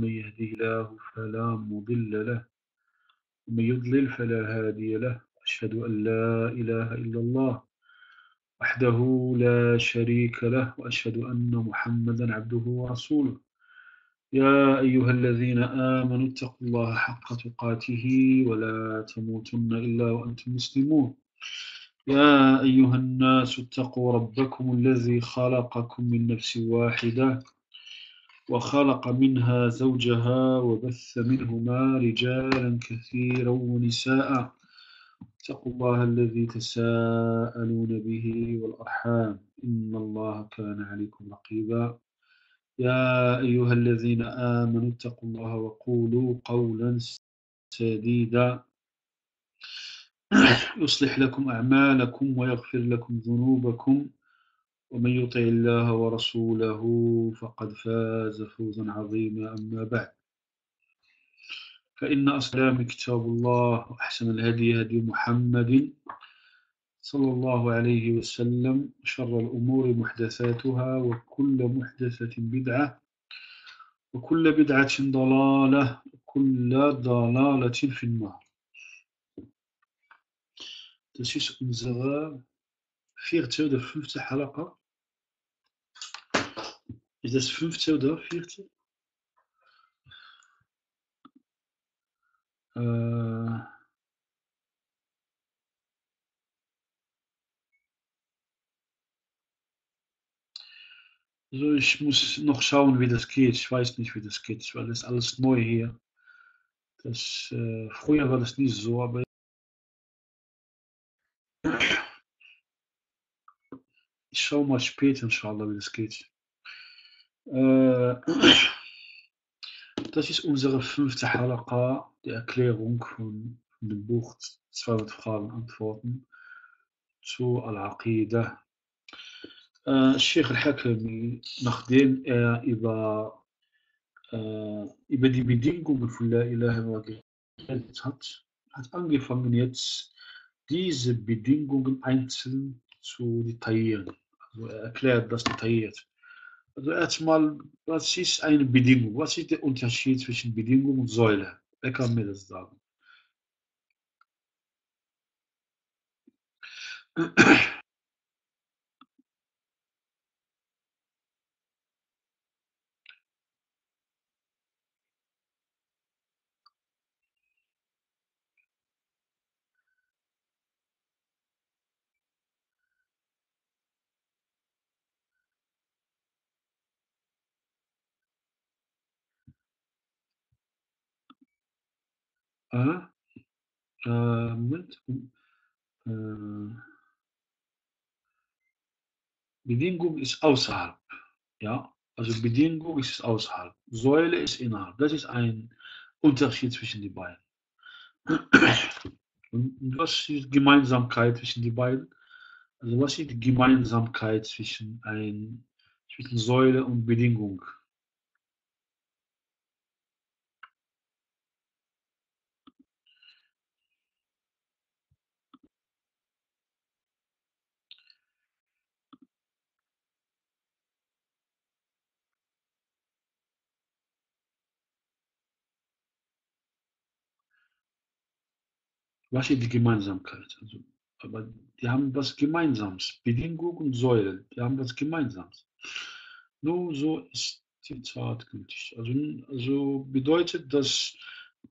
من يهده الله فلا مضل له ومن يضلل فلا هادي له. أشهد أن لا إله إلا الله وحده لا شريك له وأشهد أن محمدا عبده ورسوله. يا أيها الذين آمنوا اتقوا الله حق تقاته ولا تموتن إلا وأنتم مسلمون. يا أيها الناس اتقوا ربكم الذي خلقكم من نفس واحدة وخلق منها زوجها وبث منهما رجالا كثيرا ونساء. اتقوا الله الذي تساءلون به والأرحام. إن الله كان عليكم رقيبا. يا أيها الذين آمنوا اتقوا الله وقولوا قولا سديدا. يصلح لكم أعمالكم ويغفر لكم ذنوبكم. ومن يطع الله ورسوله فقد فاز فوزا عظيما أما بعد فإن أسلام كتاب الله وأحسن الهدي هدي محمد صلى الله عليه وسلم شر الأمور محدثاتها وكل محدثة بدعة وكل بدعة ضلالة وكل ضلالة في النار unsere vierte oder fünfte Halakha. Ist das fünfte oder vierte? Äh, also ich muss noch schauen, wie das geht. Ich weiß nicht, wie das geht, weil das alles neu hier. Das, äh, früher war das nicht so, aber ich schaue mal später, inshallah, wie das geht. Äh, das ist unsere fünfte Halakha, die Erklärung von, von dem Buch 200 Fragen und Antworten zu Al-Aqidah. Äh, Sheikh al-Hakami, nachdem er über, äh, über die Bedingungen von La ilaha geredet hat, hat angefangen jetzt diese Bedingungen einzeln zu detaillieren. Also er erklärt das detailliert. Also erstmal, was ist eine Bedingung? Was ist der Unterschied zwischen Bedingung und Säule? Wer kann mir das sagen? Äh, äh, Moment. Äh, Bedingung ist außerhalb. Ja, also Bedingung ist außerhalb. Säule ist innerhalb. Das ist ein Unterschied zwischen den beiden. Und was ist die Gemeinsamkeit zwischen den beiden? Also was ist die Gemeinsamkeit zwischen, ein, zwischen Säule und Bedingung? Was ist die Gemeinsamkeit? Also, aber die haben was Gemeinsames. Bedingung und Säule, die haben was Gemeinsames. Nur so ist die Tat gültig. Also, also bedeutet, dass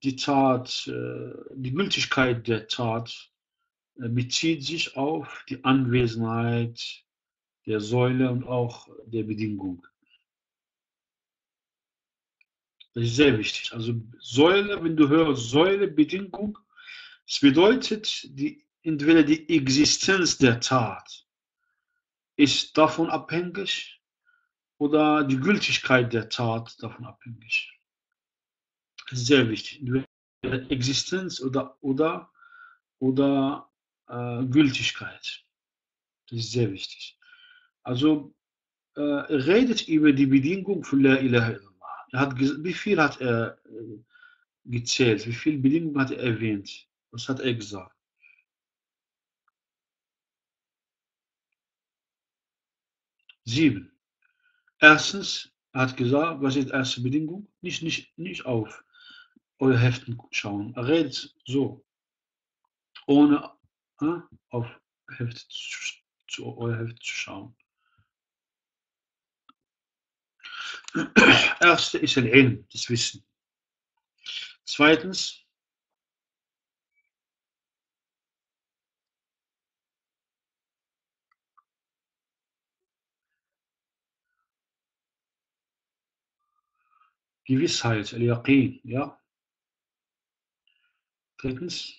die Tat, äh, die Gültigkeit der Tat äh, bezieht sich auf die Anwesenheit der Säule und auch der Bedingung. Das ist sehr wichtig. Also Säule, wenn du hörst Säule, Bedingung, es bedeutet, die, entweder die Existenz der Tat ist davon abhängig oder die Gültigkeit der Tat davon abhängig. Das ist sehr wichtig. Entweder Existenz oder, oder, oder äh, Gültigkeit. Das ist sehr wichtig. Also äh, er redet über die Bedingung von La ilaha illallah. Er hat, wie viel hat er äh, gezählt? Wie viele Bedingungen hat er erwähnt? Was hat er gesagt? Sieben. Erstens, Er hat gesagt, was ist die erste Bedingung? Nicht, nicht, nicht auf eure Heften schauen. Er redet so, ohne äh, auf Hefte zu, zu euer Heft zu schauen. Erste ist ein Ilm, das Wissen. Zweitens, Gewissheit, Al-Yaqin, ja. Drittens,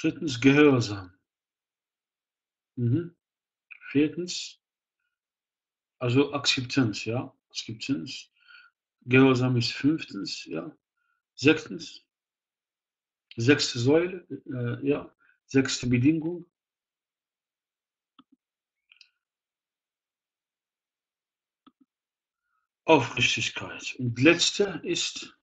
drittens Gehorsam. Mhm. Viertens, also Akzeptanz, ja. Akzeptanz. Gehorsam ist fünftens, ja. Sechstens, sechste Säule, äh, ja. Sechste Bedingung. Aufrichtigkeit. Und letzte ist.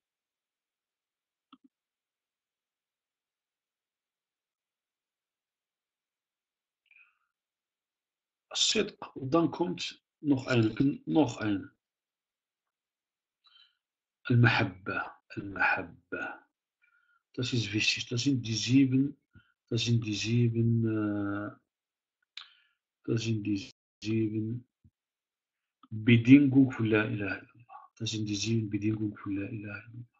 Und dann kommt noch ein, noch ein. Al-Mahabba. Al-Mahabba. Das ist wichtig. Das sind die sieben, das sind die sieben, das sind die sieben Bedingungen für La ilaha illallah. Das sind die sieben Bedingungen für La ilaha illallah.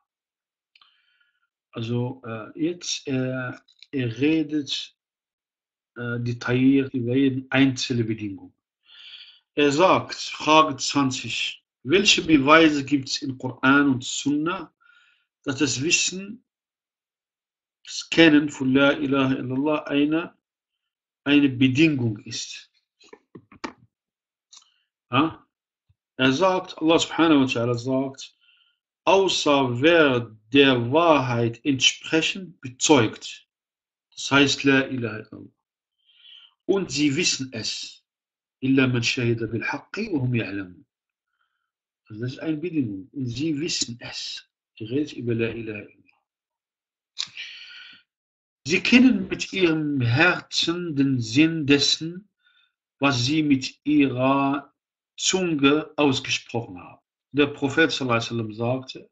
Also äh, jetzt, äh, er redet äh, detailliert über jede einzelne Bedingung. Er sagt, Frage 20, welche Beweise gibt es im Koran und Sunna, dass das Wissen, das Kennen von La ilaha illallah eine, eine Bedingung ist? Ja? Er sagt, Allah subhanahu wa ta'ala sagt, außer wer der Wahrheit entsprechend bezeugt. Das heißt La ilaha illallah. Und sie wissen es. Illa man shahida bil haqqi wa hum ya'lamun. Also das ist eine Bedingung. Und sie wissen es. Redet über La ilaha. Sie kennen mit ihrem Herzen den Sinn dessen, was sie mit ihrer Zunge ausgesprochen haben. Der Prophet sallam, sagte,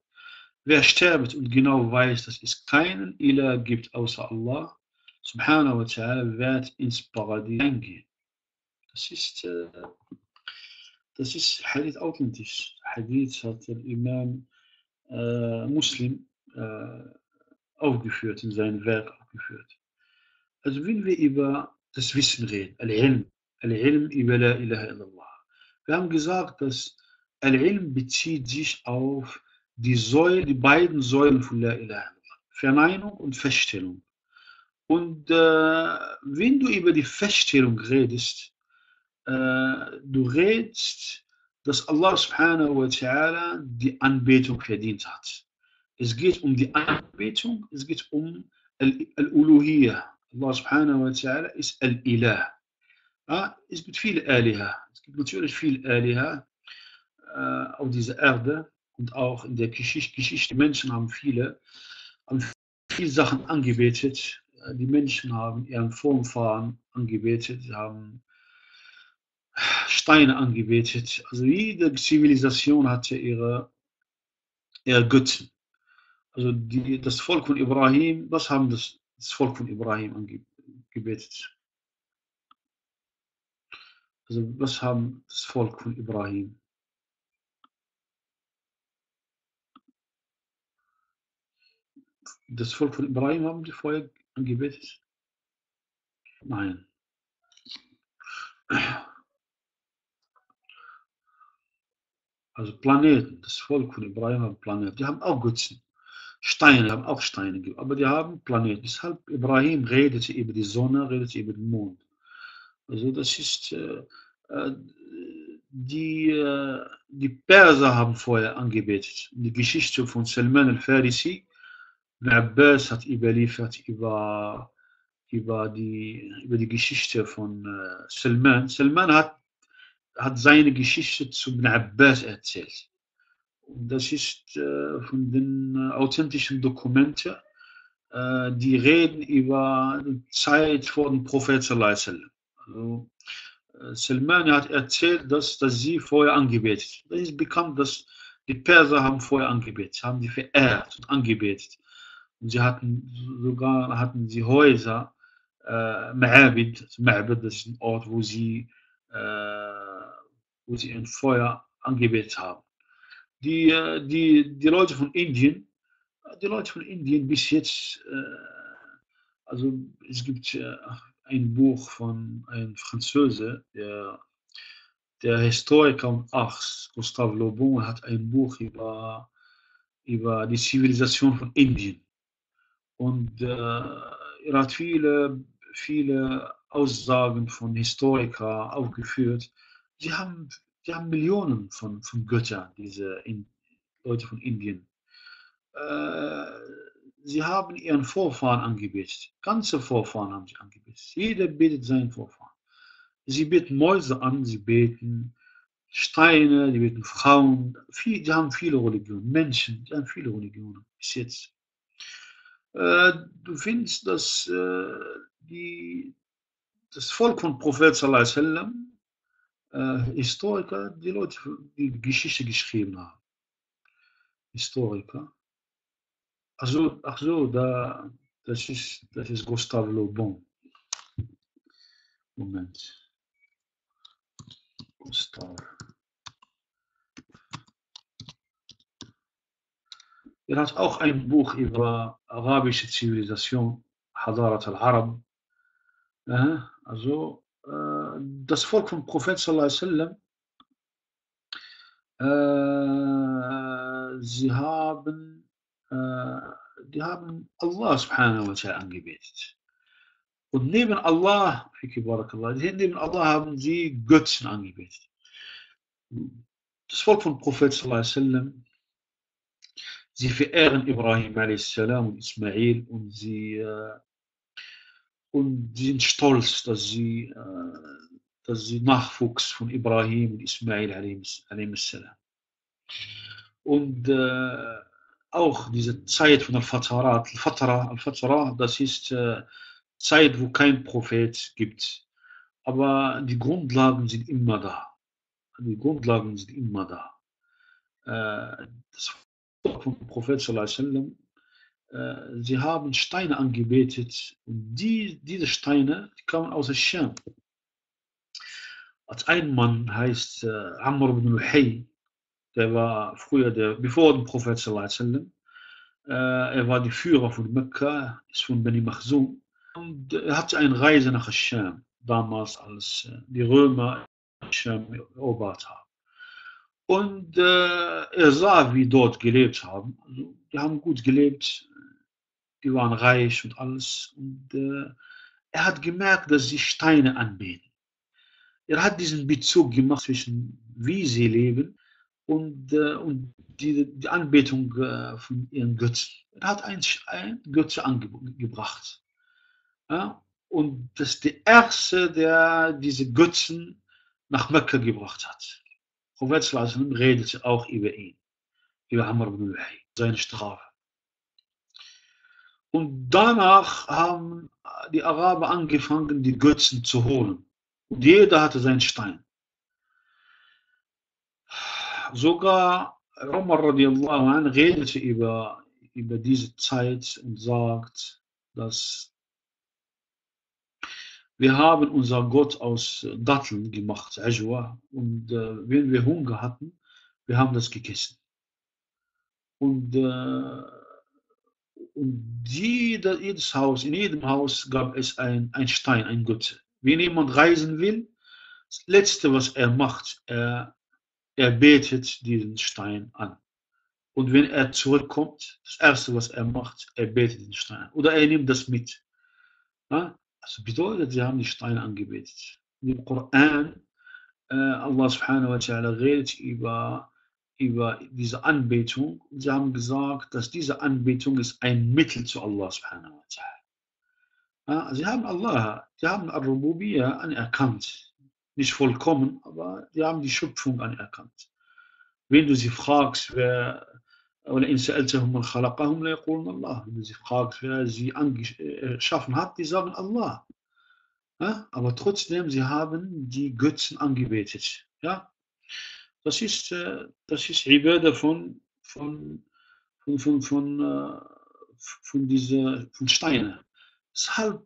wer sterbt und genau weiß, dass es keinen Ilah gibt außer Allah, subhanahu wa ta'ala, wird ins Paradies eingehen. Das ist, äh, das ist Hadith authentisch. Hadith hat der Imam äh, Muslim äh, aufgeführt, in seinem Werk aufgeführt. Also wenn wir über das Wissen reden, Al-Ilm, Al-Ilm über La ilaha illallah. Wir haben gesagt, dass Al-Ilm bezieht sich auf die, Säule, die beiden Säulen von La ilaha illallah. Verneinung und Feststellung. Und äh, wenn du über die Feststellung redest, äh, du redest, dass Allah subhanahu wa ta'ala die Anbetung verdient hat. Es geht um die Anbetung, es geht um Al-Uluhiyya. Allah subhanahu wa ta'ala ist Al-Ilah. Ja, es gibt viele Aliha. Es gibt natürlich viele Aliha äh, auf dieser Erde und auch in der Geschichte. Geschichte. Menschen haben viele, haben viele Sachen angebetet. Die Menschen haben ihren Vorfahren angebetet, haben Steine angebetet. Also jede Zivilisation hatte ihre, ihre Götzen. Also die, das Volk von Ibrahim, was haben das, das Volk von Ibrahim angebetet? Also was haben das Volk von Ibrahim? Das Volk von Ibrahim haben die vorher angebetet? Nein. Also Planeten, das Volk von Ibrahim haben Planeten, die haben auch Götzen. Steine haben auch Steine, aber die haben Planeten. Deshalb Ibrahim redete über die Sonne, redete über den Mond. Also das ist, äh, äh, die, äh, die Perser haben vorher angebetet. Die Geschichte von Salman al-Farisi, Abbas hat überliefert über, über, die, über die Geschichte von äh, Salman. Salman hat, hat seine Geschichte zu Ibn Abbas erzählt. das ist äh, von den äh, authentischen Dokumenten, äh, die reden über die Zeit vor dem Prophet sallallahu also, äh, Salman hat erzählt, dass, dass sie vorher angebetet. Das ist bekannt, dass die Perser haben vorher angebetet, haben die verehrt und angebetet. Und sie hatten sogar hatten sie Häuser, äh, Ma'abid, also Ma'abid, das ist ein Ort, wo sie, äh, wo sie ein Feuer angebetet haben. Die, äh, die, die Leute von Indien, die Leute von Indien bis jetzt, äh, also es gibt äh, ein Buch von einem Franzose, der, der Historiker und Arzt, Gustave Le Bon, hat ein Buch über, über die Zivilisation von Indien. Und äh, er hat viele, viele Aussagen von Historikern aufgeführt. Sie haben, sie haben Millionen von, von Göttern, diese in, Leute von Indien. Äh, sie haben ihren Vorfahren angebetet. Ganze Vorfahren haben sie angebetet. Jeder betet seinen Vorfahren. Sie beten Mäuse an, sie beten Steine, die beten Frauen. Viel, die haben viele Religionen. Menschen, die haben viele Religionen bis jetzt. Äh, du findest, dass äh, die, das Volk von Prophet sallam, äh, Historiker, die Leute, die Geschichte geschrieben haben. Historiker. Ach so, ach so da, das, ist, das ist Gustave Le Bon. Moment. Gustave. Er hat auch ein Buch über arabische Zivilisation, Hadarat al-Arab. Also äh, das Volk von Prophet sallallahu äh, sie haben, äh, die haben Allah subhanahu wa ta'ala angebetet. Und neben Allah, neben Allah haben sie Götzen angebetet. Das Volk von Prophet sallallahu Sie verehren Ibrahim a.s. und Ismail und sie, äh, und sie sind stolz, dass sie, äh, dass sie Nachwuchs von Ibrahim und Ismail. Und äh, auch diese Zeit von der Fatarat, Fatara, Fatara das ist äh, Zeit, wo kein Prophet gibt. Aber die Grundlagen sind immer da. Die Grundlagen sind immer da. Äh, das vom Prophet sallam, sie haben Steine angebetet und die, diese Steine die kamen aus Scham. Als ein Mann heißt äh, Amr ibn Luhay, der war früher der, bevor der Prophet sallam, äh, er war der Führer von Mekka, ist von Beni Machzum und er hatte eine Reise nach Scham, damals als äh, die Römer Scham erobert haben. Und äh, er sah, wie dort gelebt haben. Also, die haben gut gelebt, die waren reich und alles. Und äh, er hat gemerkt, dass sie Steine anbeten. Er hat diesen Bezug gemacht zwischen wie sie leben und, äh, und die, die Anbetung äh, von ihren Götzen. Er hat ein, ein Götze angebracht. Ja? Und das ist der Erste, der diese Götzen nach Mekka gebracht hat. Prophet sallam redet auch über ihn, über Amr ibn Luhay, seine Strafe. Und danach haben die Araber angefangen, die Götzen zu holen. Und jeder hatte seinen Stein. Sogar Umar radiallahu anh redete über, über diese Zeit und sagt, dass wir haben unser Gott aus Datteln gemacht, Ajwa, und äh, wenn wir Hunger hatten, wir haben das gegessen. Und, äh, und jeder, jedes Haus, in jedem Haus gab es ein, ein Stein, ein Gott. Wenn jemand reisen will, das Letzte, was er macht, er, er betet diesen Stein an. Und wenn er zurückkommt, das Erste, was er macht, er betet den Stein an. Oder er nimmt das mit. Ja? Also bedeutet, sie haben die Steine angebetet. Im Koran, äh, Allah subhanahu wa ta'ala redet über, über diese Anbetung. Sie haben gesagt, dass diese Anbetung ist ein Mittel zu Allah subhanahu wa ta'ala. Ja, sie haben Allah, sie haben Al-Rububiyya anerkannt. Nicht vollkommen, aber sie haben die Schöpfung anerkannt. wenn du sie fragst, wer, ولئن سألتهم من خلقهم ليقولون الله. Wenn du sie fragst, wer sie geschaffen hat, die sagen Allah. Ja? Aber trotzdem, sie haben die Götzen angebetet. Ja? das ist, das ist Ibadah von, von, von, von, von, von, diese, von Steine. Deshalb,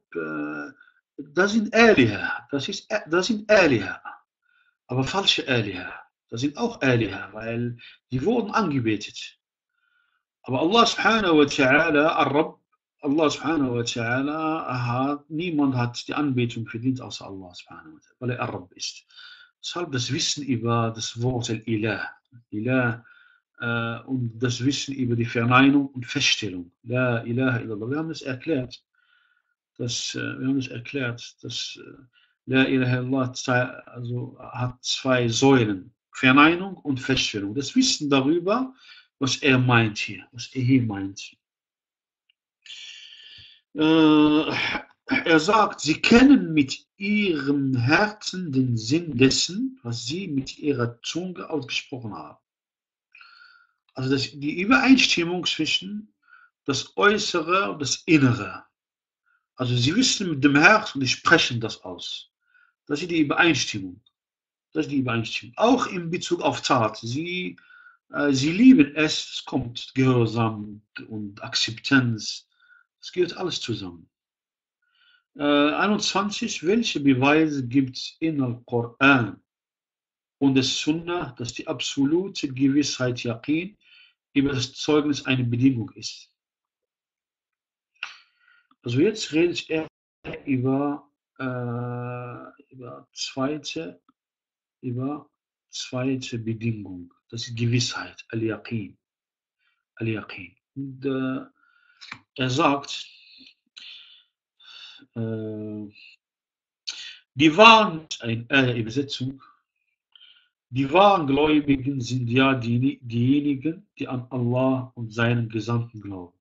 das sind Aliha. Das, das sind Aliha. Aber falsche Aliha. Das sind auch Aliha, weil die wurden angebetet. Aber Allah subhanahu wa ta'ala, Ar-Rabb, Allah subhanahu wa ta'ala hat, niemand hat die Anbetung verdient außer Allah subhanahu wa ta'ala, weil er Ar-Rabb ist. Deshalb das Wissen über das Wort Al-Ilah, Ilah, äh, und das Wissen über die Verneinung und Feststellung. La ilaha illallah. Wir haben das erklärt, dass, äh, wir haben das erklärt, dass äh, La ilaha illallah also hat zwei Säulen, Verneinung und Feststellung. Das Wissen darüber, was er meint hier, was er hier meint. Äh, er sagt, sie kennen mit ihrem Herzen den Sinn dessen, was sie mit ihrer Zunge ausgesprochen haben. Also das, die Übereinstimmung zwischen das Äußere und das Innere. Also sie wissen mit dem Herzen und sie sprechen das aus. Das ist die Übereinstimmung. Das ist die Übereinstimmung. Auch in Bezug auf Tat. Sie äh, sie lieben es, es kommt Gehorsam und Akzeptanz, es gehört alles zusammen. Äh, 21. Welche Beweise gibt es in der Koran und des Sunnah, dass die absolute Gewissheit Yaqin über das Zeugnis eine Bedingung ist? Also jetzt redet er über, äh, über zweite, über zweite Bedingung. Das ist Gewissheit, Al-Yaqin. Al-Yaqin. Und äh, er sagt, äh, die wahren, äh, Übersetzung, die wahren Gläubigen sind ja die, diejenigen, die an Allah und seinen Gesandten glauben.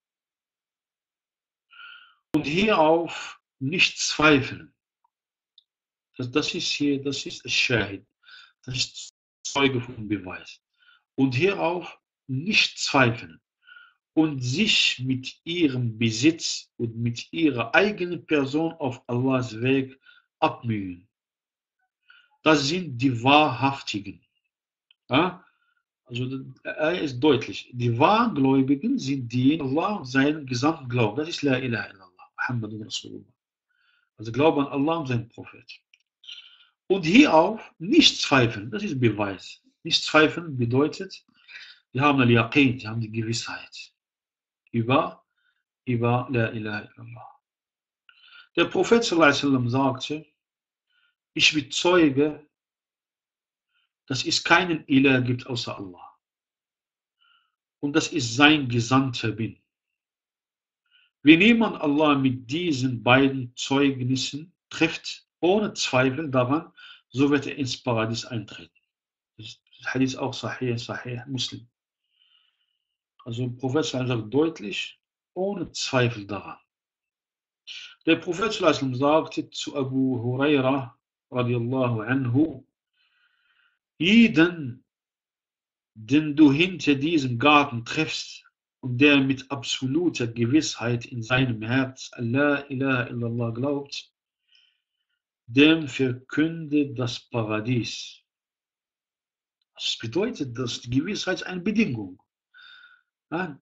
Und hierauf nicht zweifeln. Das, das ist hier, das ist Shahid. Das ist Zeuge von Beweis und hierauf nicht zweifeln und sich mit ihrem Besitz und mit ihrer eigenen Person auf Allahs Weg abmühen. Das sind die Wahrhaftigen. Ja? Also er ist deutlich. Die Wahrgläubigen sind die, Allah seinen Gesandten glauben. Das ist La ilaha illallah, Muhammadun Rasulullah. Also Glauben an Allah und seinen Prophet. Und hierauf nicht zweifeln, das ist Beweis. Nicht zweifeln bedeutet, wir haben al Yaqin, wir haben die Gewissheit über, über La ilaha illallah. Der Prophet sallam, sagte, ich bezeuge, dass es keinen Ilah gibt außer Allah. Und dass ich sein Gesandter bin. Wenn jemand Allah mit diesen beiden Zeugnissen trifft, ohne Zweifel daran, so wird er ins Paradies eintreten. Hadith auch Sahih, Sahih, Muslim. Also Prophet sagt deutlich, ohne Zweifel daran. Der Prophet sagte zu Abu Huraira radiallahu anhu, jeden, den du hinter diesem Garten triffst und der mit absoluter Gewissheit in seinem Herz Allah ilaha illallah glaubt, dem verkünde das Paradies. Das bedeutet, dass die Gewissheit eine Bedingung. Ja,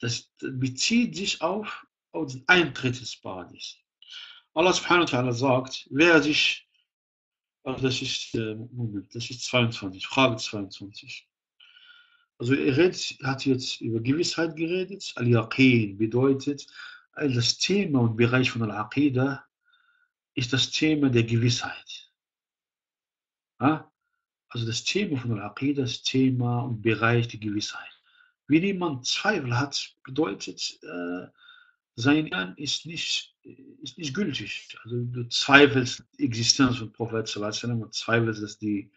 das bezieht sich auf, auf den Eintritt ins Paradies. Allah subhanahu wa ta'ala sagt, wer sich, also das ist, äh, Moment, das ist 22, Frage 22. Also er redet, hat jetzt über Gewissheit geredet. Al-Yaqin bedeutet, das Thema und Bereich von Al-Aqidah ist das Thema der Gewissheit. Ja? Also das Thema von Al-Aqidah, das Thema und Bereich der Gewissheit. Wenn jemand Zweifel hat, bedeutet, äh, sein Iman ist nicht, ist nicht gültig. Also du zweifelst die Existenz von Prophet sallam und zweifelst, dass die,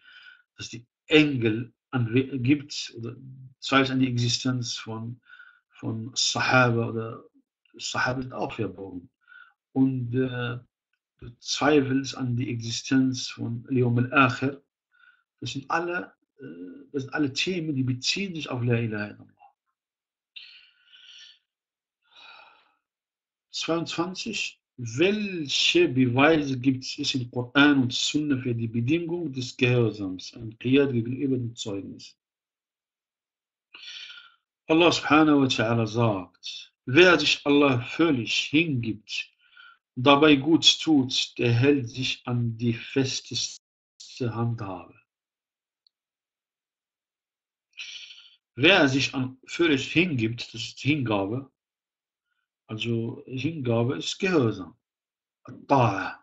dass die Engel an, gibt oder zweifelst an die Existenz von, von Sahaba oder Sahaba sind auch verborgen. Und äh, du zweifelst an die Existenz von Leom al-Akhir das sind alle äh, das sind alle Themen, die beziehen sich auf La ilaha illallah. 22. Welche Beweise gibt es im Koran und Sunna für die Bedingung des Gehorsams, ein Qiyad gegenüber dem Zeugnis? Allah subhanahu wa ta'ala sagt, wer sich Allah völlig hingibt, dabei gut tut, der hält sich an die festeste Handhabe. Wer sich an völlig hingibt, das ist Hingabe, also Hingabe ist Gehorsam. Ta'a.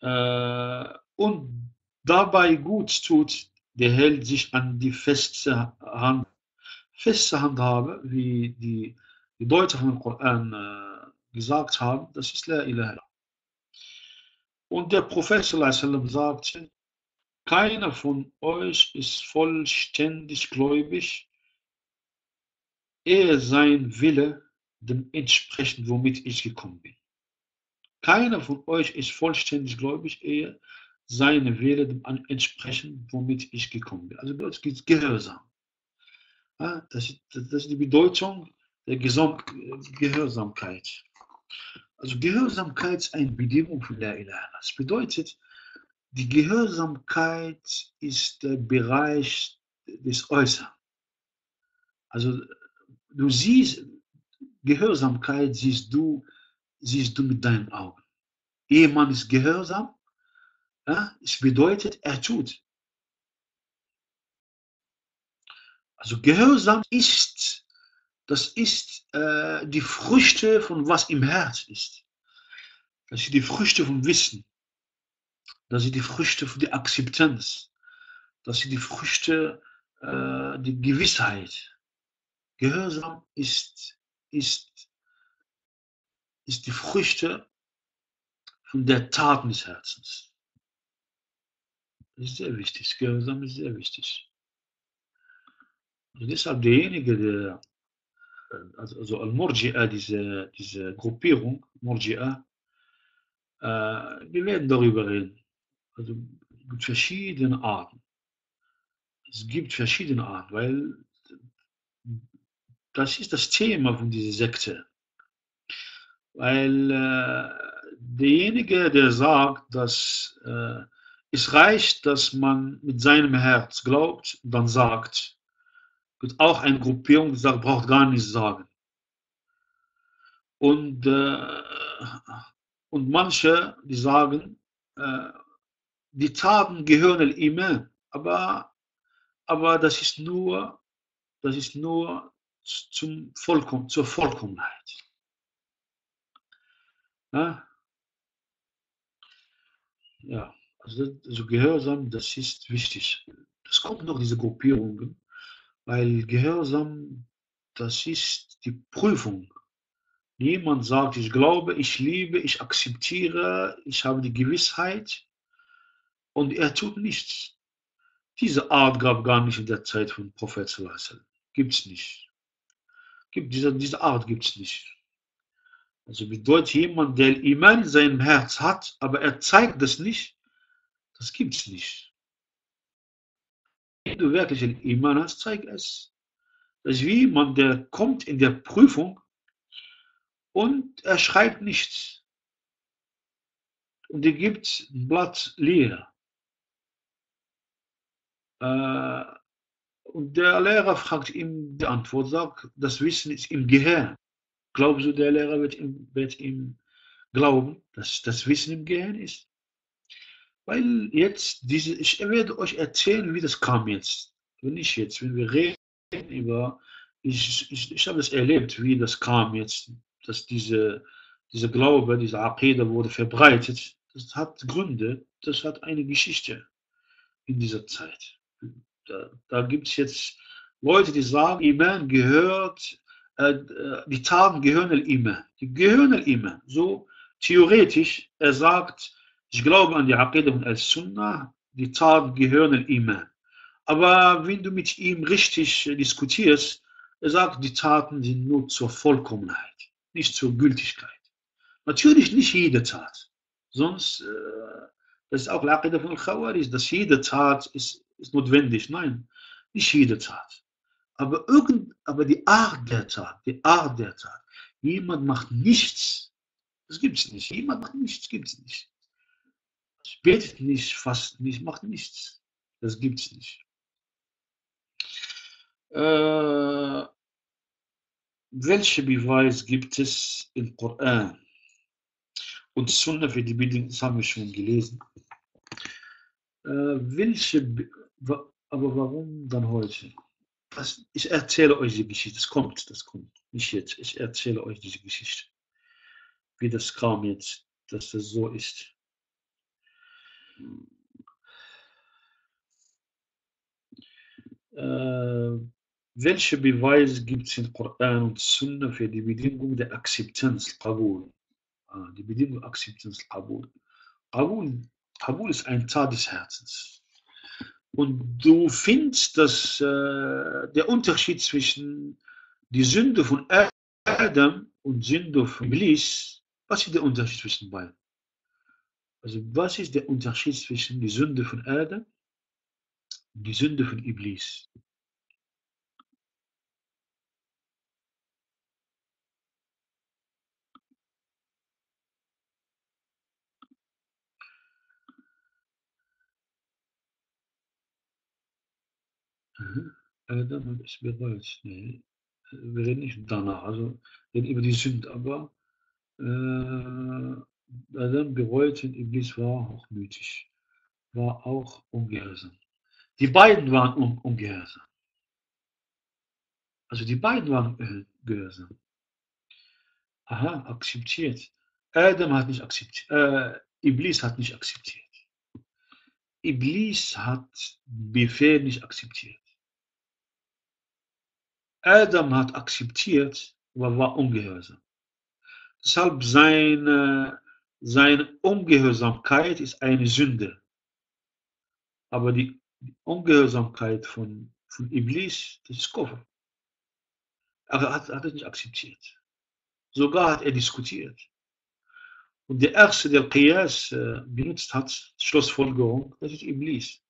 Äh, und dabei gut tut, der hält sich an die feste Hand, feste Handhabe, wie die, die Deuter von dem Koran äh, gesagt haben, das ist La ilaha Und der Prophet sallam, sagte, keiner von euch ist vollständig gläubig, ehe sein Wille dem entsprechen, womit ich gekommen bin. Keiner von euch ist vollständig gläubig, ehe seine Wille dem entsprechen, womit ich gekommen bin. Also das geht Gehorsam. Ja, das, ist, das ist die Bedeutung der Gesam Gehörsamkeit. Also Gehörsamkeit ist eine Bedingung für La ilaha. Das bedeutet, die Gehörsamkeit ist der Bereich des Äußeren. Also du siehst, Gehörsamkeit siehst du, siehst du mit deinen Augen. Ehemann ist gehorsam, ja, es bedeutet, er tut. Also Gehorsam ist, das ist äh, die Früchte von was im Herz ist. Das sind die Früchte vom Wissen. Das sind die Früchte von der Akzeptanz. Das sind die Früchte äh, der Gewissheit. Gehorsam ist ist, ist die Früchte von der Taten des Herzens. Das ist sehr wichtig. Gehorsam ist sehr wichtig. Und deshalb derjenige, der, also, also Al-Murji'a, diese, diese Gruppierung, Murji'a, äh, wir werden darüber reden. Also es gibt verschiedene Arten. Es gibt verschiedene Arten, weil das ist das Thema von dieser Sekte. Weil äh, derjenige, der sagt, dass äh, es reicht, dass man mit seinem Herz glaubt, dann sagt, gibt auch eine Gruppierung, die sagt, braucht gar nichts sagen. Und, äh, und manche, die sagen, äh, die Taten gehören immer, aber, aber das ist nur, das ist nur zum Vollkom zur Vollkommenheit. Ja, ja also, also Gehorsam, das ist wichtig. Es kommt noch diese Gruppierungen, weil Gehorsam, das ist die Prüfung. Niemand sagt, ich glaube, ich liebe, ich akzeptiere, ich habe die Gewissheit und er tut nichts. Diese Art gab gar nicht in der Zeit von Prophet Gibt es nicht. Gibt, diese, diese Art gibt es nicht. Also bedeutet jemand, der Iman in seinem Herz hat, aber er zeigt das nicht, das gibt es nicht. Wenn du wirklich ein Iman hast, zeig es. Das ist wie jemand, der kommt in der Prüfung und er schreibt nichts. Und er gibt ein Blatt leer. Äh, und der Lehrer fragt ihm die Antwort, sagt, das Wissen ist im Gehirn. Glaubst du, der Lehrer wird ihm, wird ihm glauben, dass das Wissen im Gehirn ist? Weil jetzt, diese, ich werde euch erzählen, wie das kam jetzt. Wenn ich jetzt, wenn wir reden über, ich, ich, ich habe es erlebt, wie das kam jetzt, dass diese, dieser Glaube, diese Aqidah wurde verbreitet. Das hat Gründe, das hat eine Geschichte in dieser Zeit da, da gibt es jetzt Leute, die sagen, Iman gehört, äh, äh die Taten gehören immer. Die gehören immer. So theoretisch, er sagt, ich glaube an die Aqidah und Al-Sunnah, die Taten gehören immer. Aber wenn du mit ihm richtig diskutierst, er sagt, die Taten sind nur zur Vollkommenheit, nicht zur Gültigkeit. Natürlich nicht jede Tat. Sonst, äh, das ist auch Aqidah von Al-Khawaris, dass jede Tat ist ist notwendig. Nein, nicht jede Tat. Aber, irgend, aber die Art der Tat, die Art der Tat. Jemand macht nichts, das gibt es nicht. Jemand macht nichts, gibt es nicht. Betet nicht, fast nicht, macht nichts. Das gibt es nicht. Äh, welche Beweis gibt es im Koran und Sunna für die Bildung? Das haben wir schon gelesen. Äh, welche, aber warum dann heute? Was, ich erzähle euch die Geschichte. Das kommt, das kommt. Nicht jetzt. Ich erzähle euch diese Geschichte. Wie das kam jetzt, dass das so ist. Äh, welche Beweise gibt es in Koran und Sunna für die Bedingung der Akzeptanz, Qabul? Ah, die Bedingung der Akzeptanz, Qabul. Qabul. Qabul ist ein Tat des Herzens. Und du findest, dass äh, der Unterschied zwischen die Sünde von Adam und Sünde von Iblis, was ist der Unterschied zwischen beiden? Also was ist der Unterschied zwischen die Sünde von Adam und die Sünde von Iblis? Adam ist bereut. Nee, wir reden nicht danach, also reden über die Sünde, aber äh, Adam bereute und Iblis war hochmütig, war auch ungehorsam. Die beiden waren un ungehorsam. Also die beiden waren äh, gehorsam. Aha, akzeptiert. Adam hat nicht akzeptiert, äh, Iblis hat nicht akzeptiert. Iblis hat Befehl nicht akzeptiert. Adam hat akzeptiert, aber war ungehorsam. Deshalb seine, seine Ungehorsamkeit ist eine Sünde. Aber die Ungehorsamkeit von, von Iblis, das ist Koffer. Er hat, hat es nicht akzeptiert. Sogar hat er diskutiert. Und der erste, der Qiyas äh, benutzt hat, Schlussfolgerung, das ist Iblis.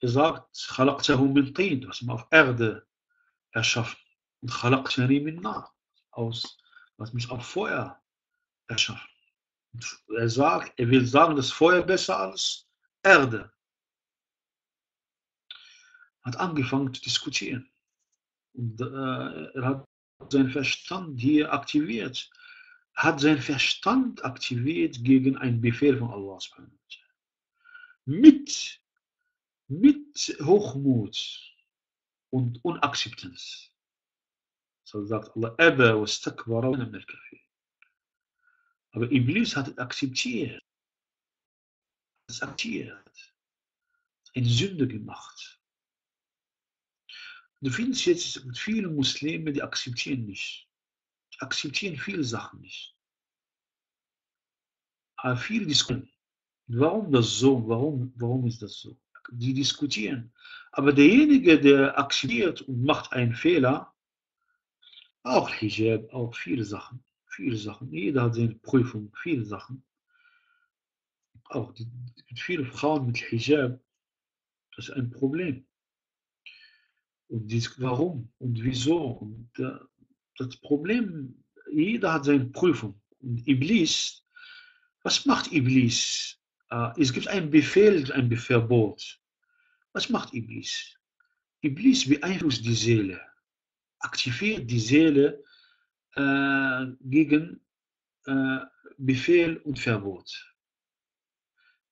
Er sagt, خلقته من طين, was man auf Erde erschaffen. Khalaqtani min nar. Aus, was mich auch Feuer erschaffen. Und er sagt, er will sagen, das Feuer besser als Erde. Hat angefangen zu diskutieren. Und äh, er hat seinen Verstand hier aktiviert. Hat seinen Verstand aktiviert gegen einen Befehl von Allah. Mit, mit Hochmut und Unakzeptanz. So sagt Allah, Aba wastakbara min al-kafir. Aber Iblis hat es akzeptiert. Es akzeptiert. Eine Sünde gemacht. Du findest jetzt viele Muslime, die akzeptieren nicht. Die akzeptieren viele Sachen nicht. Aber viele diskutieren. Warum das so? Warum, warum ist das so? Die diskutieren. Aber derjenige, der akzeptiert und macht einen Fehler, auch Hijab, auch viele Sachen, viele Sachen. Jeder hat seine Prüfung, viele Sachen. Auch die, viele Frauen mit Hijab, das ist ein Problem. Und dies, warum und wieso? Und äh, das Problem, jeder hat seine Prüfung. Und Iblis, was macht Iblis? Äh, es gibt einen Befehl, ein Verbot. Was macht Iblis? Iblis beeinflusst die Seele, aktiviert die Seele äh, gegen äh, Befehl und Verbot.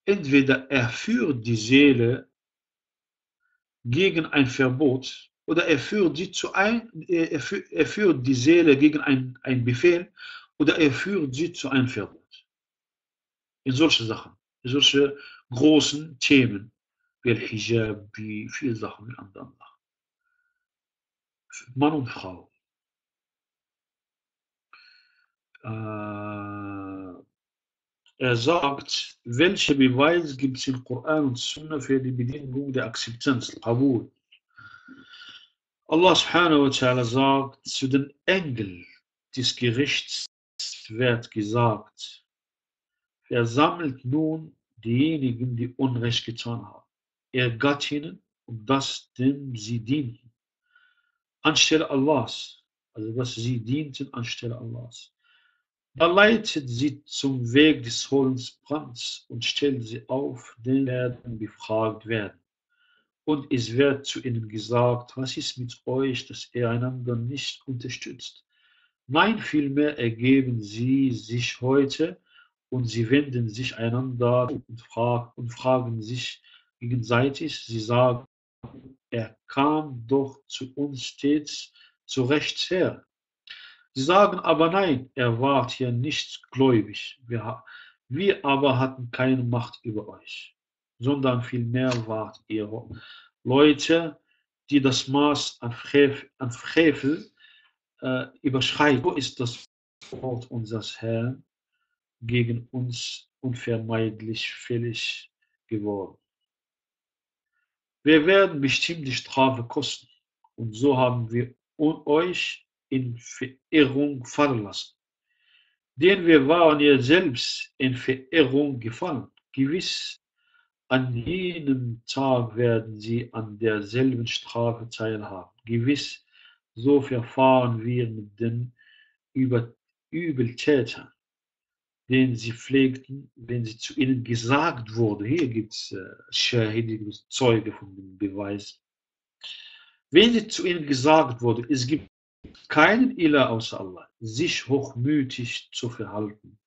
Entweder er führt die Seele gegen ein Verbot oder er führt, sie zu ein, er, führt, er führt die Seele gegen ein, ein Befehl oder er führt sie zu einem Verbot. In solche Sachen, solche großen Themen wie Hijab, wie viele Sachen mit anderen Sachen. Mann und Frau. Äh, er sagt, welche Beweise gibt es im Koran und Sunna für die Bedingung der Akzeptanz, Qabul? Allah subhanahu wa ta'ala sagt, zu den Engeln des Gerichts wird gesagt, versammelt nun diejenigen, die Unrecht getan haben ergattinnen und das dem sie dienten. Anstelle Allahs. Also was sie dienten anstelle Allahs. Da leitet sie zum Weg des hohen Brands und stellt sie auf, den werden befragt werden. Und es wird zu ihnen gesagt, was ist mit euch, dass ihr einander nicht unterstützt? Nein, vielmehr ergeben sie sich heute und sie wenden sich einander und, frag, und fragen sich gegenseitig. Sie sagen, er kam doch zu uns stets zurecht her. Sie sagen aber nein, er war hier nicht gläubig. Wir, wir aber hatten keine Macht über euch, sondern vielmehr wart ihr Leute, die das Maß an Frevel, an Frevel äh, überschreiten. So ist das Wort unseres Herrn gegen uns unvermeidlich fällig geworden. Wir werden bestimmt die Strafe kosten. Und so haben wir euch in Verirrung fallen lassen. Denn wir waren ja selbst in Verirrung gefallen. Gewiss, an jenem Tag werden sie an derselben Strafe teilhaben. Gewiss, so verfahren wir mit den Übeltätern, den sie pflegten, wenn sie zu ihnen gesagt wurde. Hier gibt es äh, Zeuge von dem Beweis. Wenn sie zu ihnen gesagt wurde, es gibt keinen Ilah außer Allah, sich hochmütig zu verhalten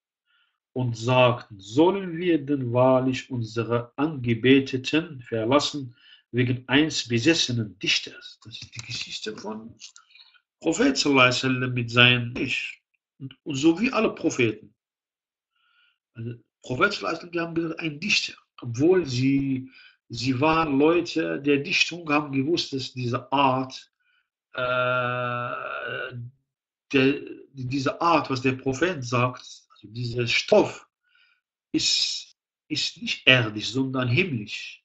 und sagten, sollen wir denn wahrlich unsere Angebeteten verlassen wegen eines besessenen Dichters? Das ist die Geschichte von Prophet mit seinem Ich. Und so wie alle Propheten. Also, Prophet die haben gesagt, ein Dichter, obwohl sie, sie waren Leute der Dichtung, haben gewusst, dass diese Art äh, der, diese Art, was der Prophet sagt, also dieser Stoff, ist, ist nicht erdisch, sondern himmlisch.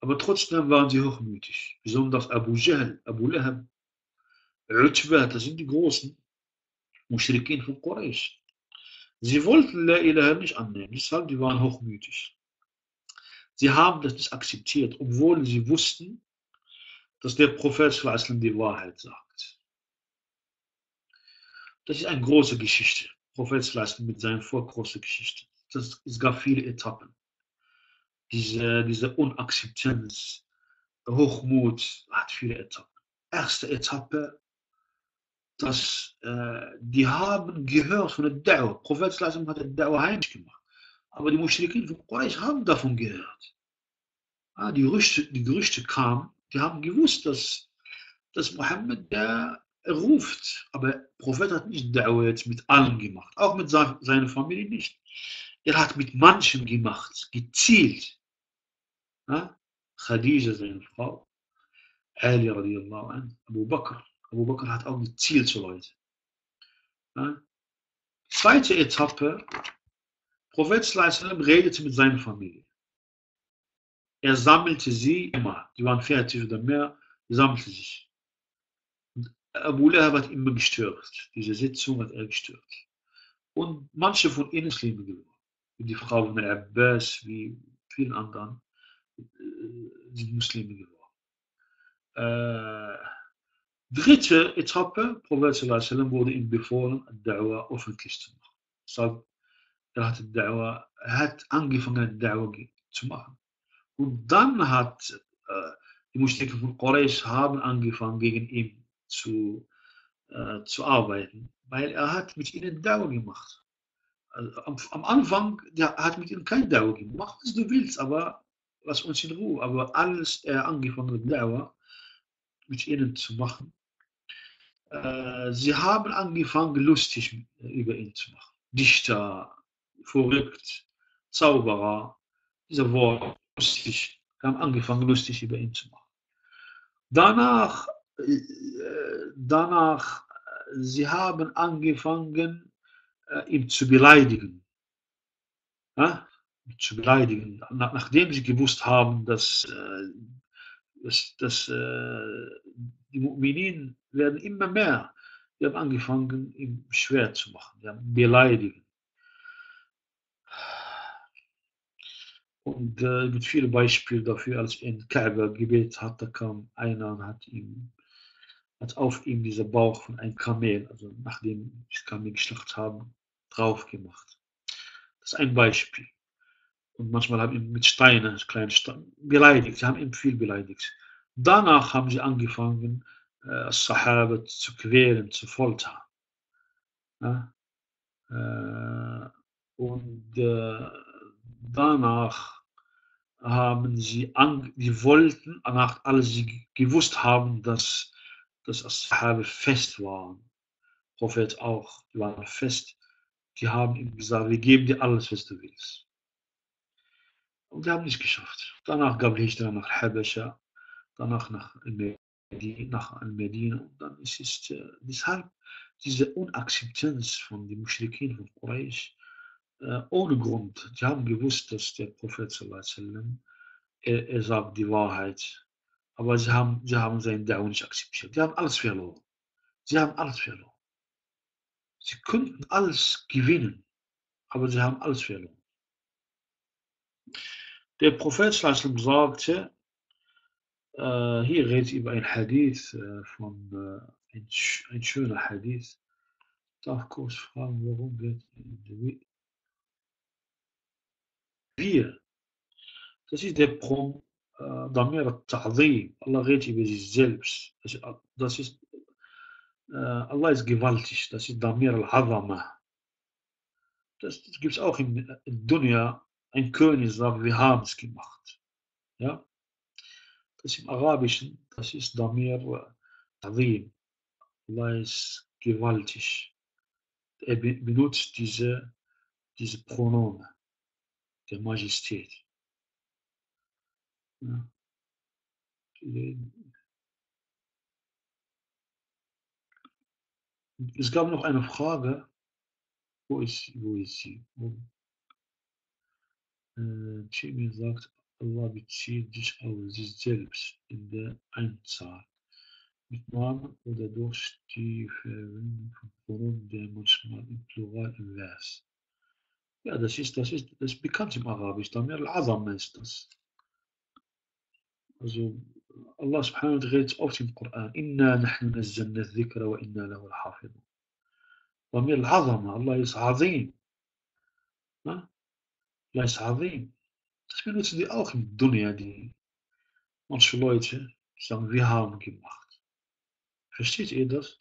Aber trotzdem waren sie hochmütig, besonders Abu Jahl, Abu Lahab, Utbah, das sind die großen Mushrikin von Quraysh. Sie wollten La ilaha nicht annehmen, deshalb die waren hochmütig. Sie haben das nicht akzeptiert, obwohl sie wussten, dass der Prophet die Wahrheit sagt. Das ist eine große Geschichte. Prophet mit seiner vorgroßen Geschichte. Das, es gab viele Etappen. Diese, diese Unakzeptanz, Hochmut hat viele Etappen. Erste Etappe, dass äh, die haben gehört von der Da'wah. Prophet hat die Da'wah heimlich gemacht. Aber die Muschrikin von Quraysh haben davon gehört. Ah, die, Gerüchte, die Gerüchte kamen, die haben gewusst, dass, dass Mohammed da ruft. Aber der Prophet hat nicht Da'wah jetzt mit allen gemacht, auch mit seiner Familie nicht. Er hat mit manchen gemacht, gezielt. Ja? Khadija, seine Frau, Ali radiallahu an, Abu Bakr. Abu Bakr hat auch gezielt zu Leuten. Ja? Zweite Etappe, Prophet redete mit seiner Familie. Er sammelte sie immer. Die waren fertig oder mehr, sammelte sich. Und Abu Lahab hat immer gestört. Diese Sitzung hat er gestört. Und manche von ihnen sind geworden. Wie die Frau von Abbas, wie vielen anderen, äh, sind Muslime geworden. Äh, dritte Etappe, Prophet sallam, wurde ihm befohlen, Da'wah öffentlich zu machen. Deshalb, er hat, Da'wah, er hat angefangen, Da'wah zu machen. Und dann hat äh, die Muschriken von Quraysh haben angefangen, gegen ihn zu, äh, zu arbeiten, weil er hat mit ihnen Dauer gemacht. Also am, am, Anfang, der hat mit ihnen kein Dauer gemacht. Mach, was du willst, aber lass uns in Ruhe. Aber alles er angefangen mit Dauer mit ihnen zu machen, äh, sie haben angefangen, lustig über ihn zu machen. Dichter, verrückt, Zauberer, diese Worte lustig, haben angefangen, lustig über ihn zu machen. Danach, äh, danach, sie haben angefangen, äh, ihn zu beleidigen. Ja? Zu beleidigen, nachdem sie gewusst haben, dass, äh, dass, dass die Mu'minin werden immer mehr. Die haben angefangen, ihm schwer zu machen, die haben beleidigen. Und äh, mit vielen Beispielen dafür, als in Kaaba Gebet hatte, kam einer und hat ihm, hat auf ihm dieser Bauch von einem Kamel, also nachdem die Kamel geschlachtet haben, drauf gemacht. Das ist ein Beispiel. Und manchmal haben ihn mit Steinen, kleinen Steinen, beleidigt. Sie haben ihn viel beleidigt. Danach haben sie angefangen, äh, Sahaba zu quälen, zu foltern. Ja? Äh, und äh, danach haben sie, an, die wollten, nach, als sie gewusst haben, dass, dass Ashabe fest waren, Prophet auch, die waren fest, die haben ihm gesagt, wir geben dir alles, was du willst. Und die haben nicht geschafft. Danach gab es Hijra nach Habasha, danach nach Medina, nach Al-Medina. Und dann ist es äh, deshalb diese Unakzeptanz von den Muschrikin von Quraysh, äh, ohne Grund. Die haben gewusst, dass der Prophet sallam, er, er sagt die Wahrheit. Aber sie haben, sie haben seinen Da'u nicht akzeptiert. Die haben alles verloren. Sie haben alles verloren. Sie könnten alles gewinnen, aber sie haben alles verloren. Der Prophet sallam, sagte, äh, hier redet über ein Hadith äh, von äh, ein, ein, schöner Hadith. Darf kurz fragen, warum wird wir? Das ist der Prom äh, Damir al-Ta'zim. Allah redet über sich selbst. Das ist, äh, Allah ist gewaltig. Das ist Damir al-Azama. Das, das gibt es auch in, in Dunya. Ein König sagt, wir haben es gemacht. Ja? Das im Arabischen, das ist Damir Azim. Allah ist gewaltig. Er benutzt diese, diese Pronomen der Majestät. Ja. Es gab noch eine Frage. Wo ist, wo ist sie? Äh, sagt, الله سي ديش أو زيز زيلبس اندا عين تصار بتمام ودا دوش تي فرن فرن دا مش مال انتلوغا الناس يا دا سيستا سيستا دس بيكانتي مغابي استامير العظم مانستاس أزو الله سبحانه وتعالى غيرت أوتي القرآن إنا نحن نزلنا الذكر وإنا له الحافظون ضمير العظمة الله يس عظيم ها الله يس عظيم Das benutzen die auch im Dunya, die manche Leute sagen, wir haben gemacht. Versteht ihr das?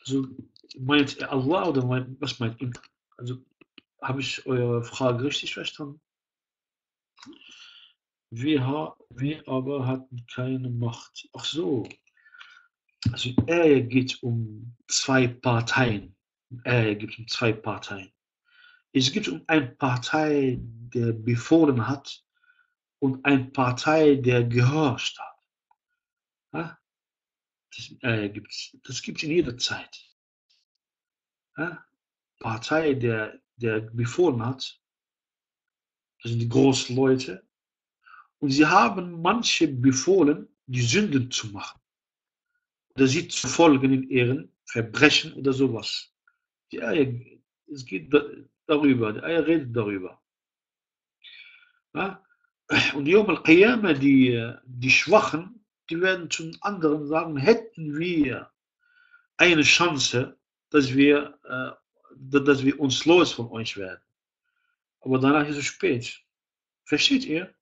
Also meint er Allah oder meint, was meint ihr? Also habe ich eure Frage richtig verstanden? Wir, wir aber hatten keine Macht. Ach so. Also er geht um zwei Parteien. Er geht um zwei Parteien. Es gibt um eine Partei, der befohlen hat und eine Partei, der gehorcht hat. Ja? Das, äh, gibt's, das gibt es in jeder Zeit. Ja? Partei, der der befohlen hat. Das sind die großen Leute. Und sie haben manche befohlen, die Sünden zu machen. Oder sie zu folgen in ihren Verbrechen oder sowas. Die Eier, es geht darüber, die Eier redet darüber. Ja? Und Yom al-Qiyamah, die, die Schwachen, die werden zu anderen sagen, hätten wir eine Chance, dass wir äh, dass wir uns los von euch werden. Aber danach ist es spät. Versteht ihr?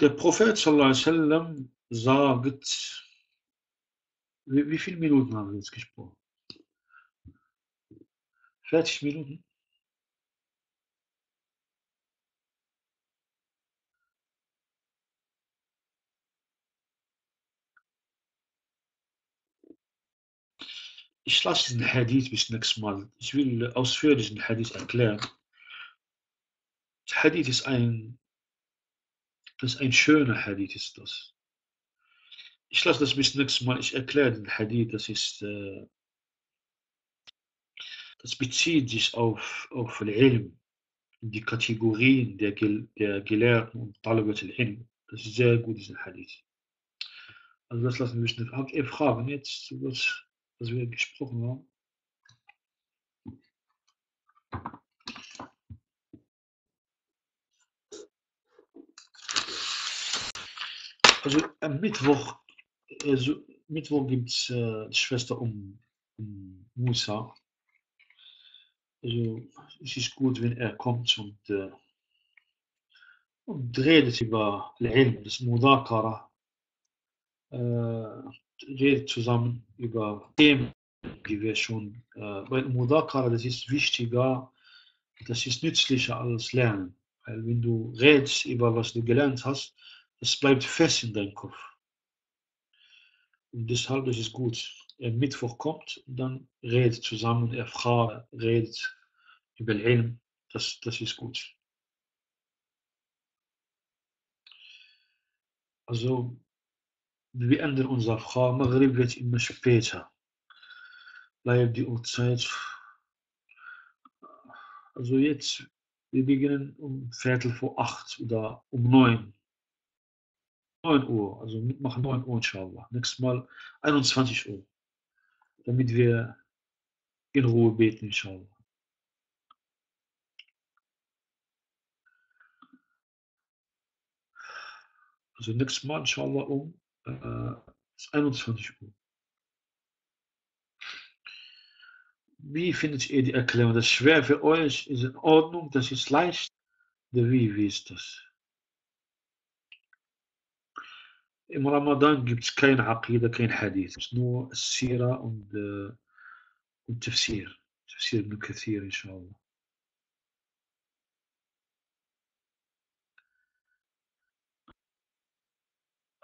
Der Prophet sallam, sagt, wie, wie viele Minuten haben wir jetzt gesprochen? 40 Minuten? Ich lasse diesen Hadith bis nächstes Mal. Ich will ausführlich den Hadith erklären. Der Hadith ist ein, Das ist ein schöner Hadith, ist das. Ich lasse das bis nächstes Mal. Ich erkläre den Hadith. Das ist, das bezieht sich auf, auf Ilm, die Kategorien der, der Gelehrten und Talabat al-Ilm. Das ist sehr gut, dieser Hadith. Also das lassen wir nicht. Habt ihr Fragen jetzt, was, was wir gesprochen haben? Also am Mittwoch, also Mittwoch gibt es äh, die Schwester um, um Musa. Also es ist gut, wenn er kommt und, äh, und redet über Ilm, das Mudakara. Äh, redet zusammen über Themen, die wir schon, äh, bei Mudakara, das ist wichtiger, das ist nützlicher als Lernen. Weil wenn du redest über was du gelernt hast, es bleibt fest in deinem Kopf. Und deshalb ist es gut. Er Mittwoch kommt, dann redet zusammen, er fragt, redet über Ilm. Das, das ist gut. Also, wir ändern unsere Frage. Maghrib wird immer später. Bleibt die Uhrzeit. Also jetzt, wir beginnen um Viertel vor acht oder um neun. 9 Uhr, also machen 9 Uhr inshallah. Nächstes Mal 21 Uhr, damit wir in Ruhe beten inshallah. Also nächstes Mal inshallah um äh, 21 Uhr. Wie findet ihr die Erklärung? Das ist schwer für euch, ist in Ordnung, das ist leicht. Oder wie, wie ist das? Im Ramadan gibt es kein Aqida, kein Hadith. Es ist nur Sira und, äh, und Tafsir. Tafsir ibn Kathir, inshallah.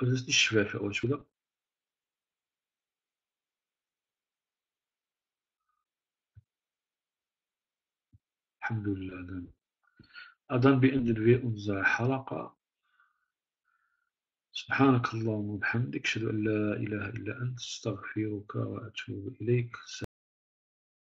بحسن الشفافة أول شو الحمد لله أظن بأن الفي أنزع حلقة. سبحانك اللهم وبحمدك أشهد أن لا إله إلا أنت أستغفرك وأتوب إليك.